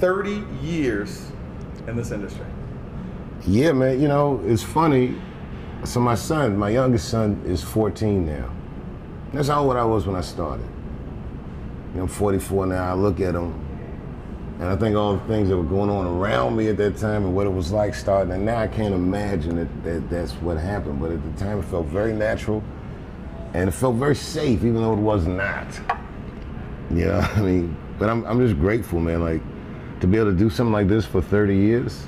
30 years in this industry. Yeah, man. You know, it's funny. So my son, my youngest son, is 14 now. That's how old I was when I started. I'm 44 now. I look at him, and I think all the things that were going on around me at that time and what it was like starting. And now I can't imagine that, that that's what happened. But at the time, it felt very natural, and it felt very safe, even though it was not. You know, I mean, but I'm I'm just grateful, man. Like to be able to do something like this for 30 years.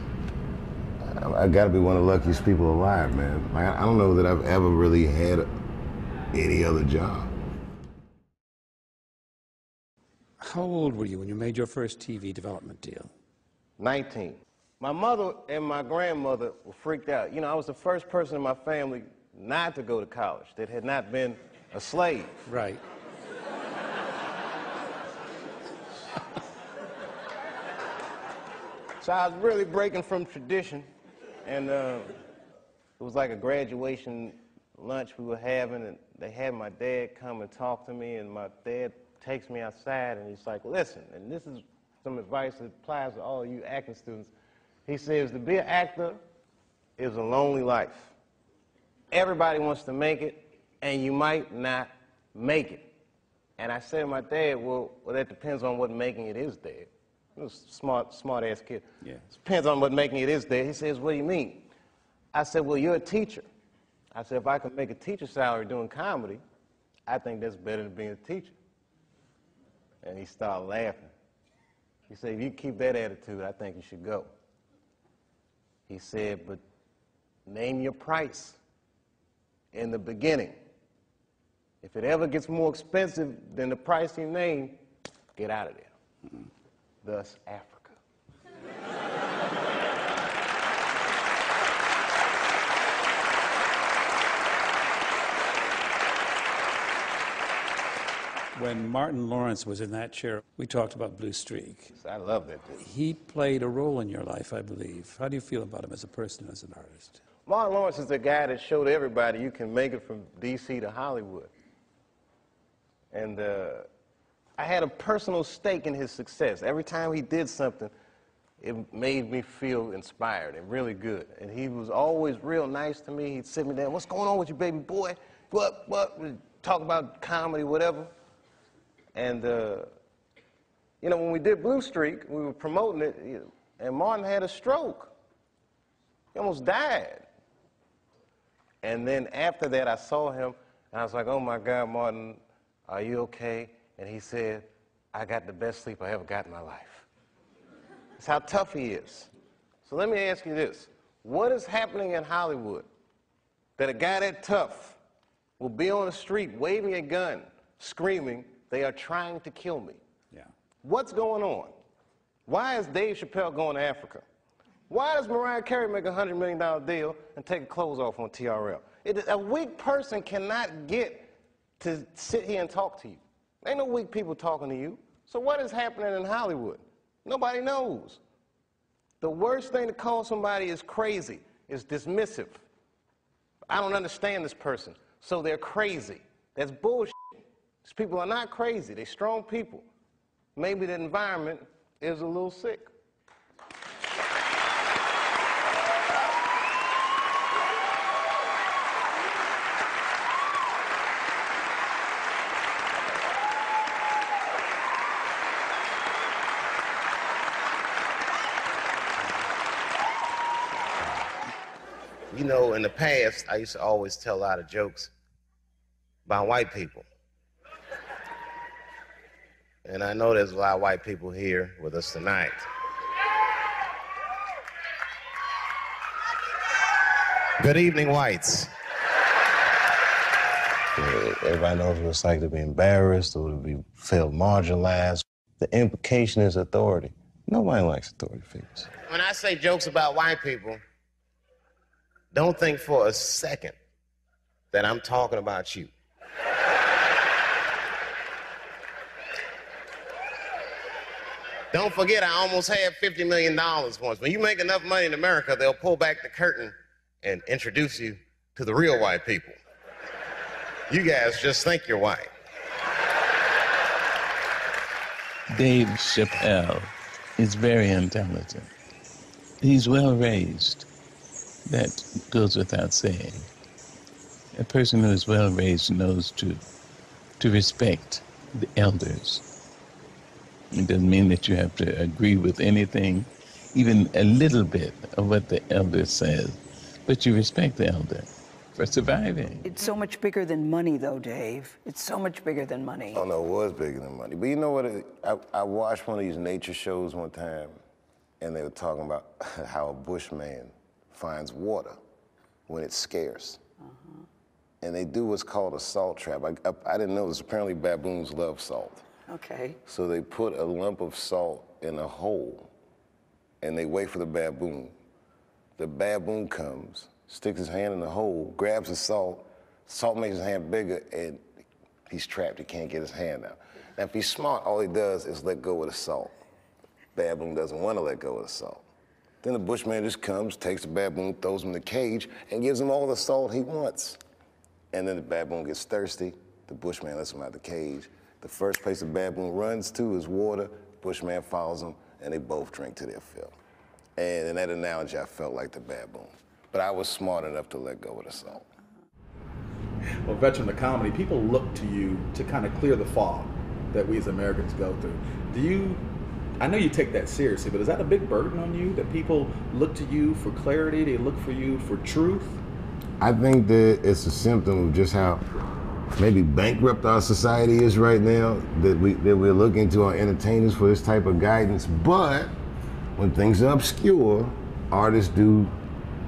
I, I got to be one of the luckiest people alive, man. Like, I I don't know that I've ever really had any other job. How old were you when you made your first TV development deal? 19. My mother and my grandmother were freaked out. You know, I was the first person in my family not to go to college that had not been a slave. Right. So I was really breaking from tradition, and uh, it was like a graduation lunch we were having, and they had my dad come and talk to me, and my dad takes me outside, and he's like, listen, and this is some advice that applies to all you acting students. He says, to be an actor is a lonely life. Everybody wants to make it, and you might not make it. And I said to my dad, well, well that depends on what making it is, Dad. Smart, smart ass kid. Yeah. Depends on what making it is there. He says, what do you mean? I said, well, you're a teacher. I said, if I could make a teacher salary doing comedy, I think that's better than being a teacher. And he started laughing. He said, if you keep that attitude, I think you should go. He said, but name your price in the beginning. If it ever gets more expensive than the price you named, get out of there. Mm-hmm. Thus, Africa. When Martin Lawrence was in that chair, we talked about Blue Streak. I love that dude. He played a role in your life, I believe. How do you feel about him as a person, as an artist? Martin Lawrence is the guy that showed everybody you can make it from D.C. to Hollywood. And uh, I had a personal stake in his success. Every time he did something, it made me feel inspired and really good. And he was always real nice to me. He'd sit me down, what's going on with you, baby boy? What, what? We'd talk about comedy, whatever. And, uh, you know, when we did Blue Streak, we were promoting it, and Martin had a stroke. He almost died. And then after that, I saw him, and I was like, oh my God, Martin, are you okay? And he said, I got the best sleep I ever got in my life. That's how tough he is. So let me ask you this What is happening in Hollywood that a guy that tough will be on the street waving a gun, screaming, they are trying to kill me? Yeah. What's going on? Why is Dave Chappelle going to Africa? Why does Mariah Carey make a $100 million deal and take her clothes off on TRL? It, a weak person cannot get to sit here and talk to you. Ain't no weak people talking to you. So what is happening in Hollywood? Nobody knows. The worst thing to call somebody is crazy, is dismissive. I don't understand this person, so they're crazy. That's bullshit. These people are not crazy. They're strong people. Maybe the environment is a little sick. You know, in the past, I used to always tell a lot of jokes about white people. And I know there's a lot of white people here with us tonight. Good evening, whites. Everybody knows what it's like to be embarrassed or to be felt marginalized. The implication is authority. Nobody likes authority figures. When I say jokes about white people, don't think for a second that I'm talking about you. Don't forget, I almost had $50 million once. When you make enough money in America, they'll pull back the curtain and introduce you to the real white people. You guys just think you're white. Dave Chappelle. is very intelligent. He's well raised. That goes without saying. A person who is well raised knows to to respect the elders. It doesn't mean that you have to agree with anything, even a little bit of what the elder says, but you respect the elder for surviving. It's so much bigger than money, though, Dave. It's so much bigger than money. Oh no, it was bigger than money. But you know what? I, I watched one of these nature shows one time, and they were talking about how a bushman finds water when it's scarce. Uh-huh. And they do what's called a salt trap. I, I, I didn't know this. Apparently, baboons love salt. Okay. So they put a lump of salt in a hole, and they wait for the baboon. The baboon comes, sticks his hand in the hole, grabs the salt. Salt makes his hand bigger, and he's trapped. He can't get his hand out. Now, if he's smart, all he does is let go of the salt. Baboon doesn't want to let go of the salt. Then the bushman just comes, takes the baboon, throws him in the cage, and gives him all the salt he wants. And then the baboon gets thirsty. The bushman lets him out of the cage. The first place the baboon runs to is water. Bushman follows him, and they both drink to their fill. And in that analogy, I felt like the baboon. But I was smart enough to let go of the salt. Well, veteran of comedy, people look to you to kind of clear the fog that we as Americans go through. Do you? I know you take that seriously, but is that a big burden on you that people look to you for clarity? They look for you for truth. I think that it's a symptom of just how maybe bankrupt our society is right now. That we that we're looking to our entertainers for this type of guidance. But when things are obscure, artists do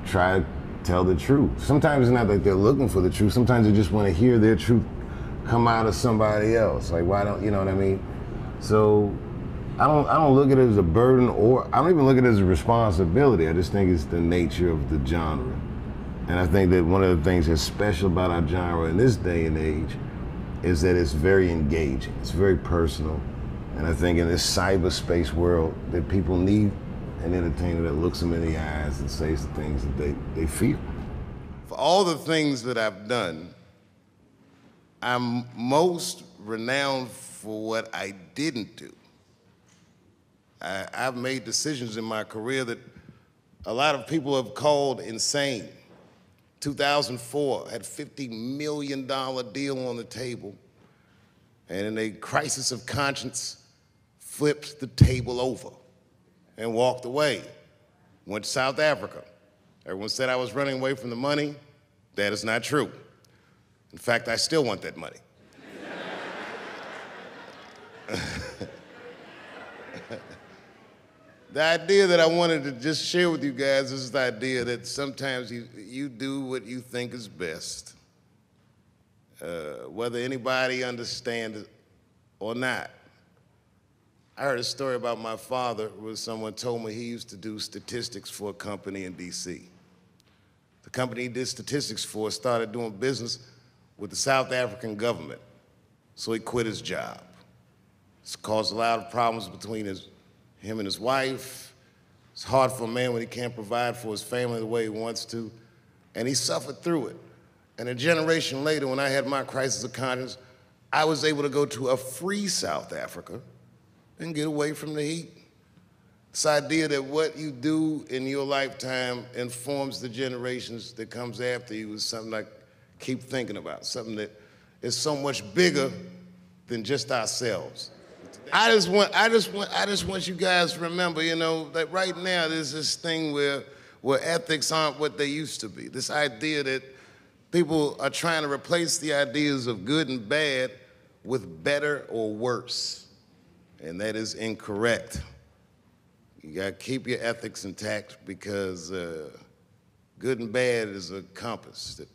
try to tell the truth. Sometimes it's not that they're looking for the truth. Sometimes they just want to hear their truth come out of somebody else. Like why don't you know what I mean? So I don't I don't look at it as a burden or I don't even look at it as a responsibility. I just think it's the nature of the genre. And I think that one of the things that's special about our genre in this day and age is that it's very engaging. It's very personal. And I think in this cyberspace world that people need an entertainer that looks them in the eyes and says the things that they, they feel. For all the things that I've done, I'm most renowned for what I didn't do. I, I've made decisions in my career that a lot of people have called insane. 2004 had $50 million deal on the table, and in a crisis of conscience, flipped the table over and walked away. Went to South Africa. Everyone said I was running away from the money. That is not true. In fact, I still want that money. the idea that I wanted to just share with you guys is the idea that sometimes you, you do what you think is best, uh, whether anybody understands it or not. I heard a story about my father where someone told me he used to do statistics for a company in D.C. The company he did statistics for started doing business with the South African government, so he quit his job. It's caused a lot of problems between his, him and his wife. It's hard for a man when he can't provide for his family the way he wants to, and he suffered through it. And a generation later, when I had my crisis of conscience, I was able to go to a free South Africa and get away from the heat. This idea that what you do in your lifetime informs the generations that comes after you is something I keep thinking about, something that is so much bigger than just ourselves. I just want, I just want, I just want you guys to remember, you know, that right now there's this thing where, where ethics aren't what they used to be. This idea that people are trying to replace the ideas of good and bad with better or worse and that is incorrect. You got to keep your ethics intact because uh, good and bad is a compass that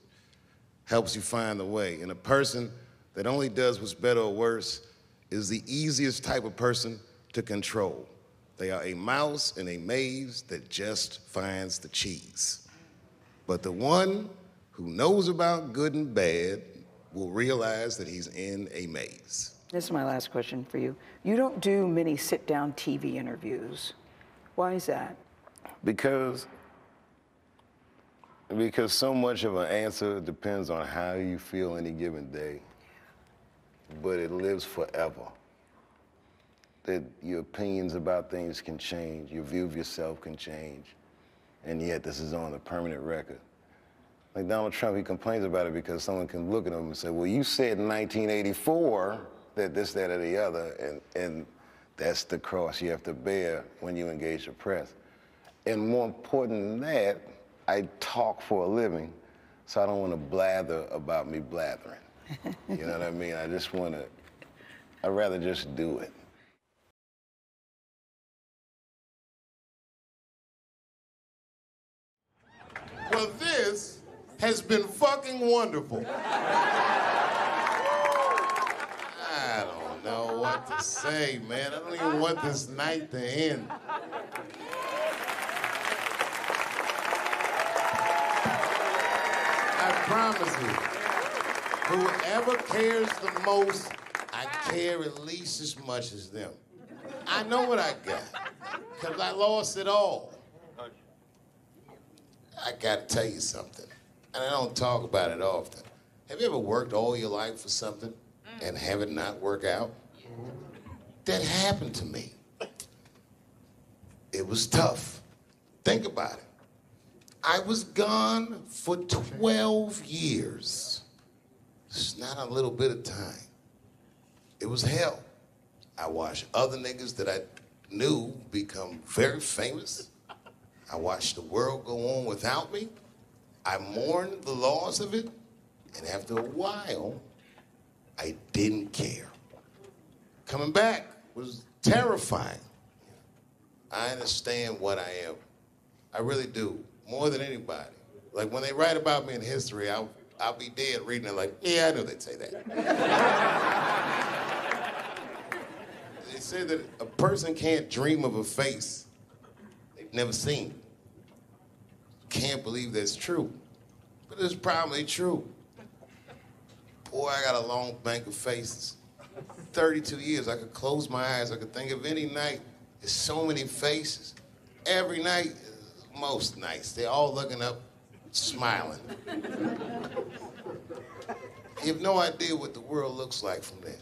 helps you find the way. And a person that only does what's better or worse is the easiest type of person to control. They are a mouse in a maze that just finds the cheese. But the one who knows about good and bad will realize that he's in a maze. This is my last question for you. You don't do many sit down TV interviews. Why is that? Because because so much of an answer depends on how you feel any given day. But it lives forever. that your opinions about things can change, your view of yourself can change, and yet this is on a permanent record. Like Donald Trump, he complains about it because someone can look at him and say, well, you said in 1984 that this, that, or the other, and, and that's the cross you have to bear when you engage the press. And more important than that, I talk for a living, so I don't want to blather about me blathering. You know what I mean? I just want to, I'd rather just do it. Well, this has been fucking wonderful. I don't know what to say, man. I don't even want this night to end. I promise you, whoever cares the most, I care at least as much as them. I know what I got, because I lost it all. I gotta tell you something, and I don't talk about it often. Have you ever worked all your life for something and have it not work out? That happened to me. It was tough. Think about it. I was gone for 12 years. It's not a little bit of time. It was hell. I watched other niggas that I knew become very famous. I watched the world go on without me. I mourned the loss of it. And after a while, I didn't care. Coming back was terrifying. I understand what I am. I really do, more than anybody. Like when they write about me in history, I'll, I'll be dead reading it like, yeah, I know they'd say that. they say that a person can't dream of a face they've never seen. Can't believe that's true. But it's probably true. Boy, I got a long bank of faces. 32 years, I could close my eyes. I could think of any night. There's so many faces. Every night, most nights, they're all looking up, smiling. You have no idea what the world looks like from there.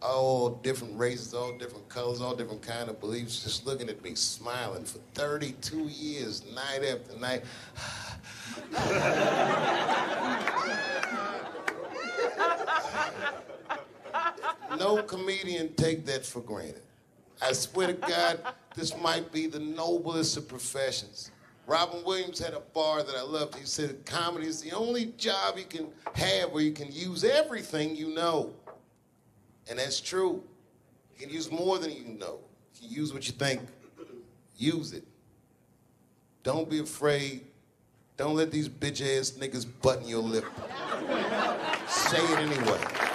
All different races, all different colors, all different kind of beliefs, just looking at me, smiling for 32 years, night after night. no comedian take that for granted. I swear to God, this might be the noblest of professions. Robin Williams had a bar that I loved. He said comedy is the only job you can have where you can use everything you know. And that's true. You can use more than you know. You use what you think. Use it. Don't be afraid. Don't let these bitch ass niggas button your lip. Say it anyway.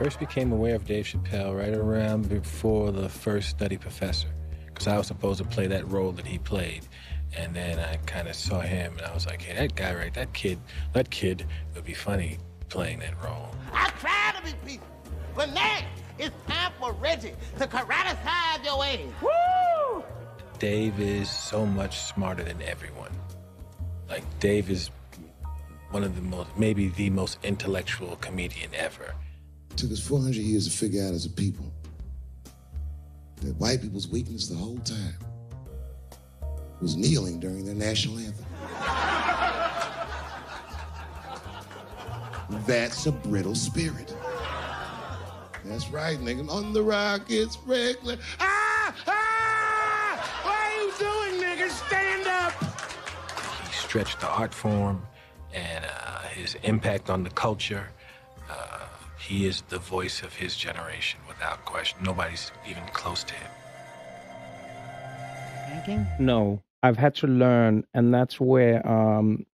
First became aware of Dave Chappelle right around before the first Nutty Professor, because I was supposed to play that role that he played. And then I kind of saw him, and I was like, hey, that guy right, that kid, that kid would be funny playing that role. I try to be peaceful, but now it's time for Reggie to karate your ass. Woo! Dave is so much smarter than everyone. Like, Dave is one of the most, maybe the most intellectual comedian ever. Took us 400 years to figure out as a people that white people's weakness the whole time was kneeling during their national anthem. That's a brittle spirit. That's right, nigga. On the rock, it's regular. Ah! Ah! What are you doing, nigga? Stand up! He stretched the art form and uh, his impact on the culture. He is the voice of his generation, without question. Nobody's even close to him. No, I've had to learn, and that's where um,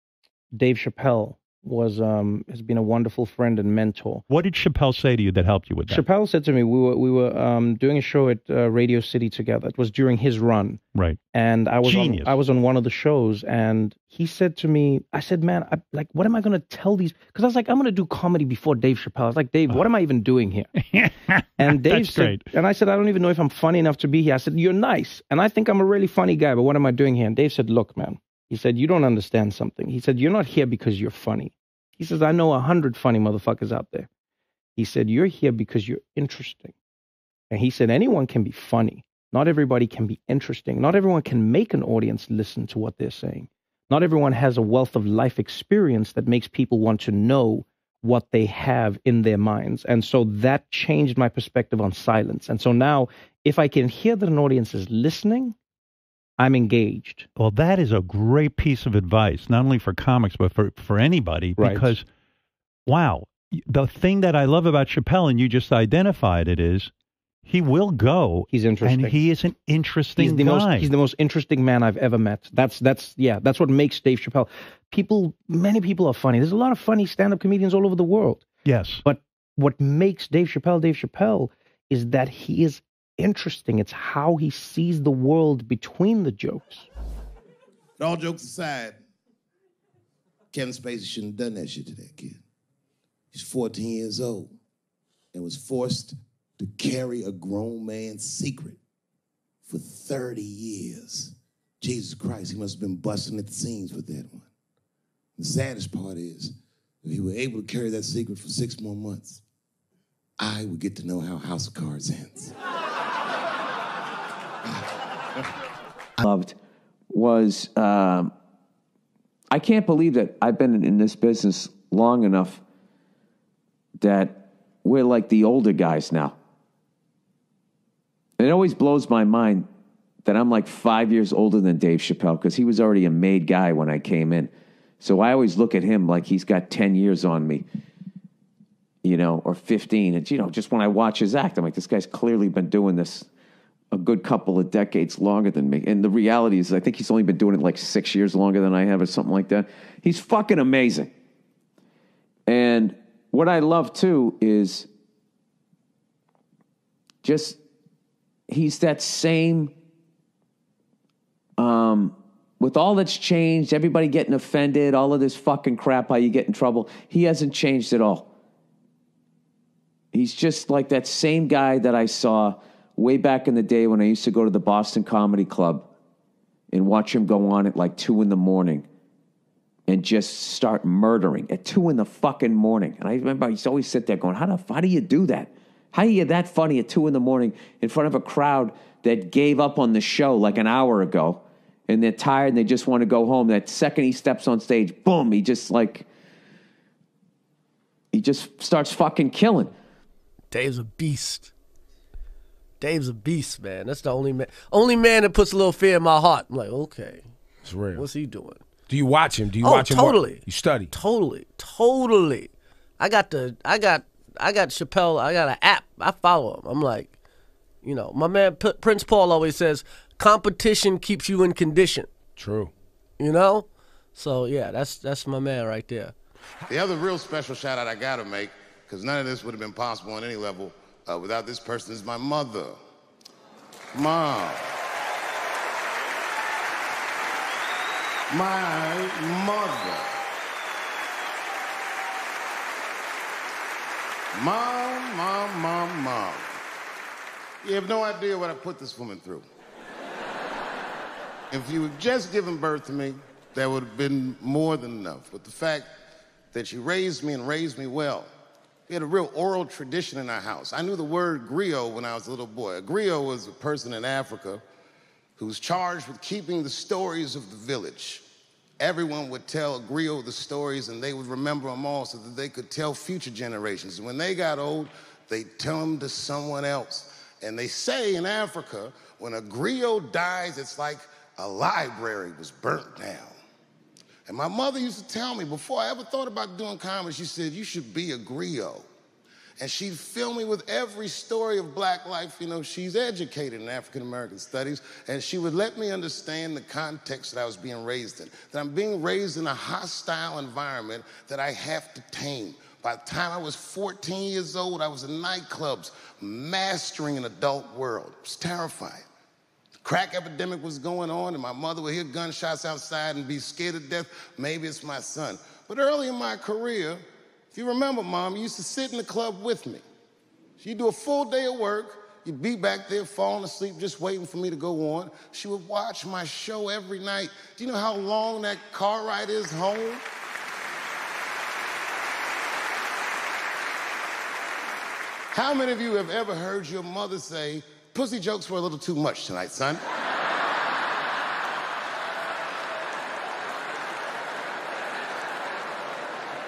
Dave Chappelle was um, has been a wonderful friend and mentor. What did Chappelle say to you that helped you with that? Chappelle said to me, we were we were um, doing a show at uh, Radio City together. It was during his run, Right. and I was Genius. on, I was on one of the shows, and he said to me, I said, man, I, like, what am I going to tell these? Because I was like, I'm going to do comedy before Dave Chappelle. I was like, Dave, what am I even doing here? And Dave said, great. and I said, I don't even know if I'm funny enough to be here. I said, you're nice, and I think I'm a really funny guy, but what am I doing here? And Dave said, look, man, he said, you don't understand something. He said, you're not here because you're funny. He says, I know a hundred funny motherfuckers out there. He said, You're here because you're interesting. And he said, Anyone can be funny. Not everybody can be interesting. Not everyone can make an audience listen to what they're saying. Not everyone has a wealth of life experience that makes people want to know what they have in their minds. And so that changed my perspective on silence. And so now, if I can hear that an audience is listening, I'm engaged. Well, that is a great piece of advice, not only for comics, but for, for anybody, Right. because, wow, the thing that I love about Chappelle, and you just identified it, is he will go. He's interesting. And he is an interesting He's the guy. most he's the most interesting man I've ever met. That's that's yeah, that's what makes Dave Chappelle. People many people are funny. There's a lot of funny stand-up comedians all over the world. yes. But what makes Dave Chappelle Dave Chappelle is that he is interesting. It's how he sees the world between the jokes. All jokes aside, Kevin Spacey shouldn't have done that shit to that kid. He's 14 years old and was forced to carry a grown man's secret for 30 years. Jesus Christ, he must have been busting at the seams with that one. The saddest part is, if he were able to carry that secret for six more months, I would get to know how House of Cards ends. Loved was um, I can't believe that I've been in this business long enough that we're like the older guys now. It always blows my mind that I'm like five years older than Dave Chappelle because he was already a made guy when I came in. So I always look at him like he's got 10 years on me, you know, or 15. And, you know, just when I watch his act, I'm like, this guy's clearly been doing this a good couple of decades longer than me. And the reality is, I think he's only been doing it like six years longer than I have, or something like that. He's fucking amazing. And what I love too is just he's that same. Um, with all that's changed, everybody getting offended, all of this fucking crap, how you get in trouble, he hasn't changed at all. He's just like that same guy that I saw way back in the day when I used to go to the Boston Comedy Club and watch him go on at like two in the morning and just start murdering at two in the fucking morning. And I remember I used to always sit there going, how, the, how do you do that? How are you that funny at two in the morning in front of a crowd that gave up on the show like an hour ago and they're tired and they just want to go home? That second he steps on stage, boom, he just like, he just starts fucking killing. Dave's a beast. Dave's a beast, man. That's the only man, only man that puts a little fear in my heart. I'm like, okay, It's real. what's he doing? Do you watch him? Do you oh, watch him? more? totally. You study. Totally, totally. I got the, I got, I got Chappelle. I got an app. I follow him. I'm like, you know, my man P- Prince Paul always says, competition keeps you in condition. True. You know, so yeah, that's that's my man right there. The other real special shout out I gotta make, because none of this would have been possible on any level uh, without this person, is my mother. Mom. My mother. Mom, mom, mom, mom. You have no idea what I put this woman through. If you had just given birth to me, that would have been more than enough. But the fact that she raised me and raised me well, we had a real oral tradition in our house. I knew the word griot when I was a little boy. A griot was a person in Africa who was charged with keeping the stories of the village. Everyone would tell a griot the stories and they would remember them all so that they could tell future generations. When they got old, they'd tell them to someone else. And they say in Africa, when a griot dies, it's like a library was burnt down. And my mother used to tell me before I ever thought about doing comedy, she said, You should be a griot. And she'd fill me with every story of black life. You know, she's educated in African American studies, and she would let me understand the context that I was being raised in. That I'm being raised in a hostile environment that I have to tame. By the time I was 14 years old, I was in nightclubs, mastering an adult world. It was terrifying. Crack epidemic was going on, and my mother would hear gunshots outside and be scared to death. Maybe it's my son. But early in my career, if you remember, Mom, you used to sit in the club with me. She'd do a full day of work. You'd be back there falling asleep, just waiting for me to go on. She would watch my show every night. Do you know how long that car ride is home? How many of you have ever heard your mother say, pussy jokes were a little too much tonight, son?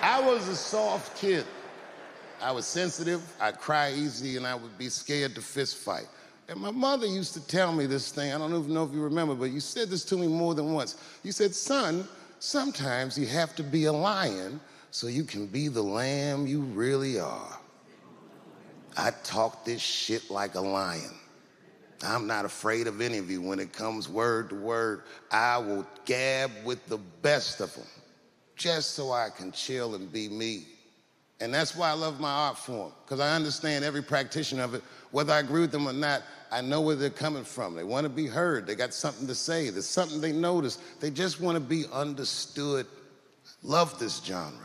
I was a soft kid. I was sensitive, I'd cry easy, and I would be scared to fist fight. And my mother used to tell me this thing, I don't even know if you remember, but you said this to me more than once. You said, son, sometimes you have to be a lion so you can be the lamb you really are. I talk this shit like a lion. I'm not afraid of any of you when it comes word to word. I will gab with the best of them just so I can chill and be me. And that's why I love my art form, because I understand every practitioner of it. Whether I agree with them or not, I know where they're coming from. They want to be heard, they got something to say, there's something they notice. They just want to be understood. Love this genre.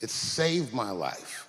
It saved my life.